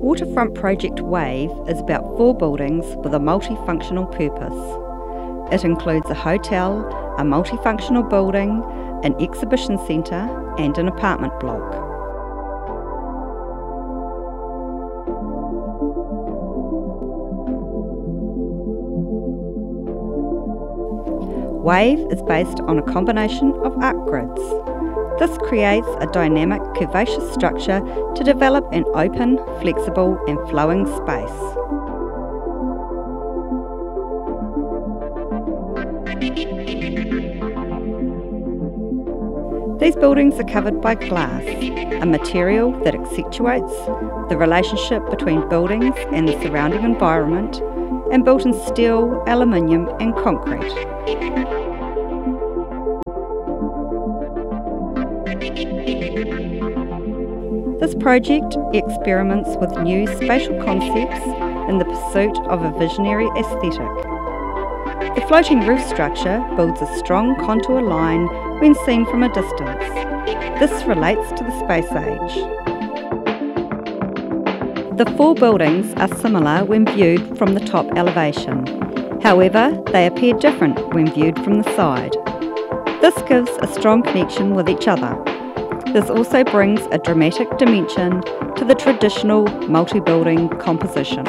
Waterfront Project WAVE is about four buildings with a multifunctional purpose. It includes a hotel, a multifunctional building, an exhibition centre, and an apartment block. Wave is based on a combination of arc grids. This creates a dynamic, curvaceous structure to develop an open, flexible and flowing space. These buildings are covered by glass, a material that accentuates the relationship between buildings and the surrounding environment and built in steel, aluminium and concrete. This project experiments with new spatial concepts in the pursuit of a visionary aesthetic. The floating roof structure builds a strong contour line when seen from a distance. This relates to the space age. The four buildings are similar when viewed from the top elevation. However, they appear different when viewed from the side. This gives a strong connection with each other. This also brings a dramatic dimension to the traditional multi-building composition.